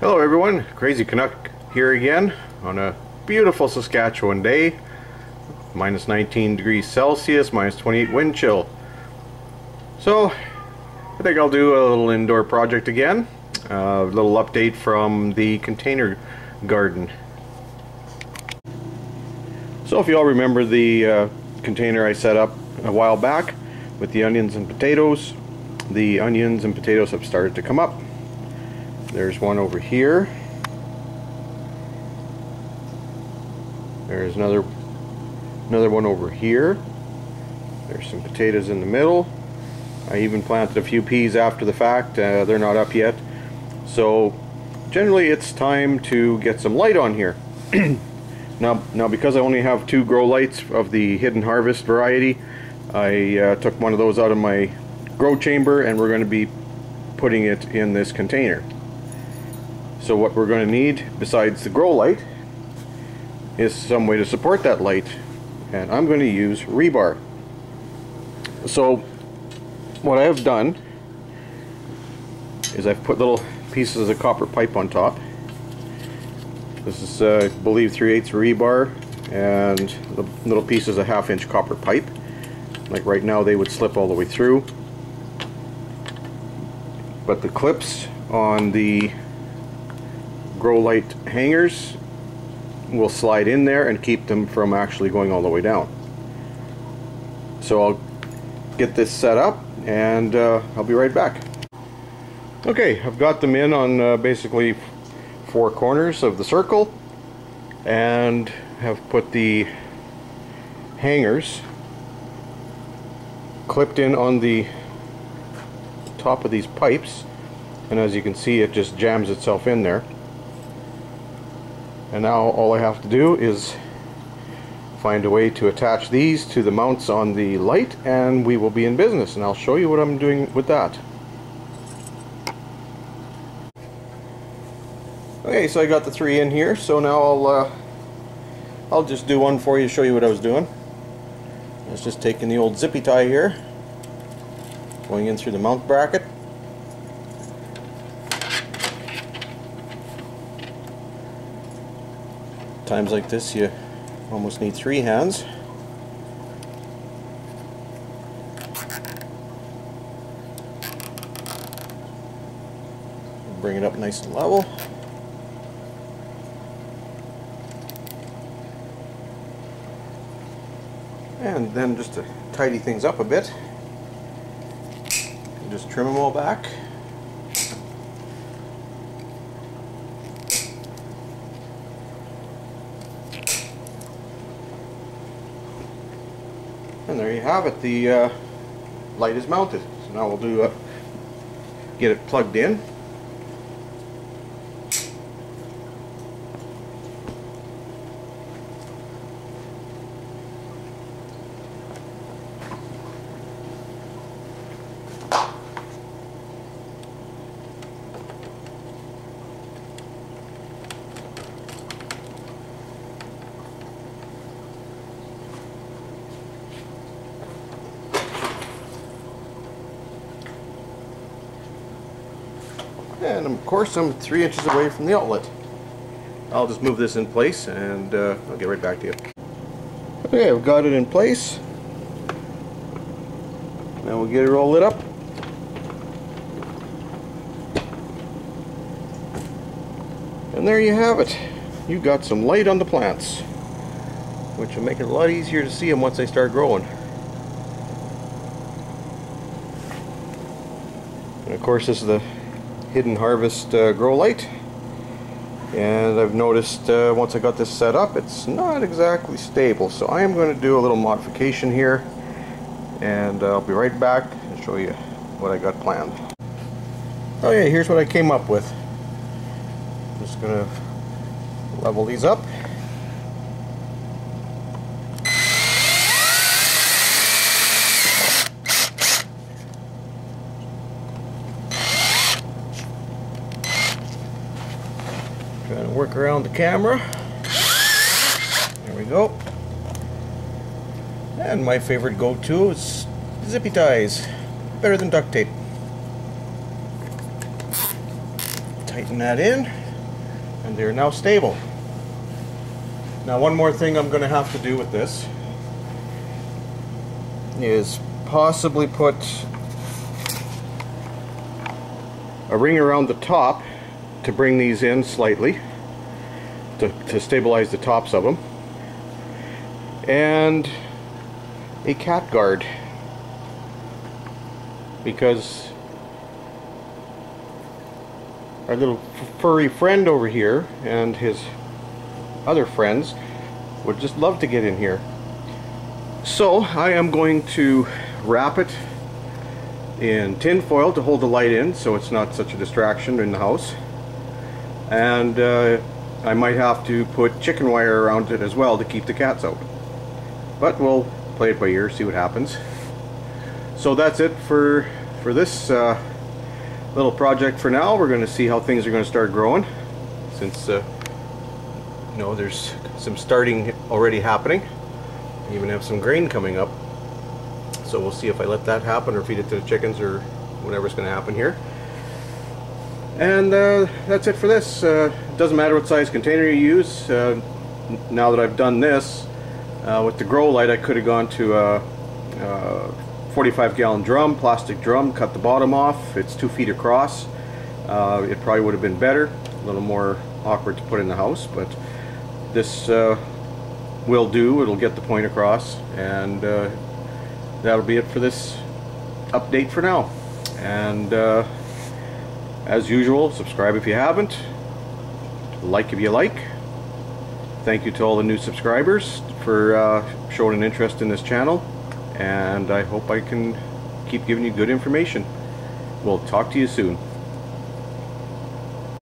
Hello everyone, Crazy Canuck here again on a beautiful Saskatchewan day. Minus 19 degrees Celsius, minus 28 wind chill. So, I think I'll do a little indoor project again. A little update from the container garden. So if you all remember the uh, container I set up a while back with the onions and potatoes, the onions and potatoes have started to come up. There's one over here. There's another another one over here. There's some potatoes in the middle. I even planted a few peas after the fact. Uh, they're not up yet. So generally it's time to get some light on here. now, now because I only have two grow lights of the Hidden Harvest variety, I uh, took one of those out of my grow chamber and we're going to be putting it in this container. So what we're going to need, besides the grow light, is some way to support that light. And I'm going to use rebar. So what I have done is I've put little pieces of copper pipe on top. This is, uh, I believe, 3 8 rebar and the little pieces of half inch copper pipe. Like right now they would slip all the way through. But the clips on the grow light hangers will slide in there and keep them from actually going all the way down. So I'll get this set up and uh, I'll be right back. Okay, I've got them in on uh, basically four corners of the circle and have put the hangers clipped in on the top of these pipes and as you can see it just jams itself in there and now all I have to do is find a way to attach these to the mounts on the light and we will be in business and I'll show you what I'm doing with that. Okay, so I got the three in here, so now I'll uh, I'll just do one for you to show you what I was doing. I was just taking the old zippy tie here, going in through the mount bracket, times like this you almost need three hands. Bring it up nice and level. And then just to tidy things up a bit, just trim them all back. And there you have it, the uh, light is mounted. So now we'll do uh, get it plugged in. And of course I'm three inches away from the outlet. I'll just move this in place and uh, I'll get right back to you. Okay, I've got it in place. Now we'll get it all lit up. And there you have it. You've got some light on the plants, which will make it a lot easier to see them once they start growing. And of course this is the Hidden Harvest uh, grow light and I've noticed uh, once I got this set up it's not exactly stable so I am going to do a little modification here and I'll be right back and show you what I got planned. Oh yeah, here's what I came up with. Just going to level these up Trying to work around the camera. There we go. And my favorite go-to is zippy ties. Better than duct tape. Tighten that in. and they're now stable. Now one more thing I'm going to have to do with this is possibly put a ring around the top to bring these in slightly to, to stabilize the tops of them and a cat guard because our little furry friend over here and his other friends would just love to get in here. So I am going to wrap it in tin foil to hold the light in so it's not such a distraction in the house. And uh, I might have to put chicken wire around it as well to keep the cats out. But we'll play it by ear, see what happens. So that's it for, for this uh, little project for now. We're going to see how things are going to start growing since uh, you know there's some starting already happening. I even have some grain coming up. So we'll see if I let that happen or feed it to the chickens or whatever's going to happen here. And uh, that's it for this. Uh, doesn't matter what size container you use. Uh, now that I've done this, uh, with the grow light I could have gone to a, a 45 gallon drum, plastic drum, cut the bottom off. It's two feet across. Uh, it probably would have been better, a little more awkward to put in the house, but this uh, will do. It'll get the point across, and uh, that'll be it for this update for now. And uh, as usual, subscribe if you haven't, like if you like. Thank you to all the new subscribers for uh, showing an interest in this channel and I hope I can keep giving you good information. We'll talk to you soon.